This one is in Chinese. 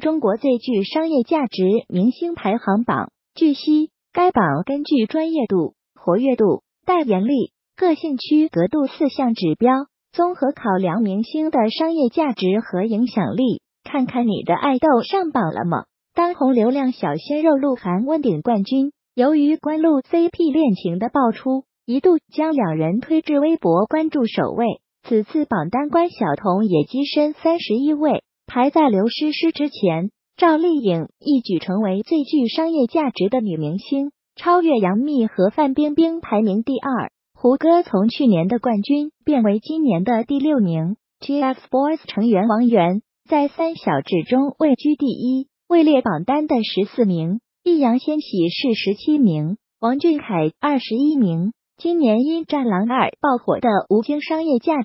中国最具商业价值明星排行榜。据悉，该榜根据专业度、活跃度、代言力、个性区隔度四项指标，综合考量明星的商业价值和影响力。看看你的爱豆上榜了吗？当红流量小鲜肉鹿晗问鼎冠军。由于关露 CP 恋情的爆出，一度将两人推至微博关注首位。此次榜单关晓彤也跻身三十一位。排在刘诗诗之前，赵丽颖一举成为最具商业价值的女明星，超越杨幂和范冰冰，排名第二。胡歌从去年的冠军变为今年的第六名。TFBOYS 成员王源在三小只中位居第一，位列榜单的十四名。易烊千玺是十七名，王俊凯二十一名。今年因《战狼二》爆火的吴京商业价值。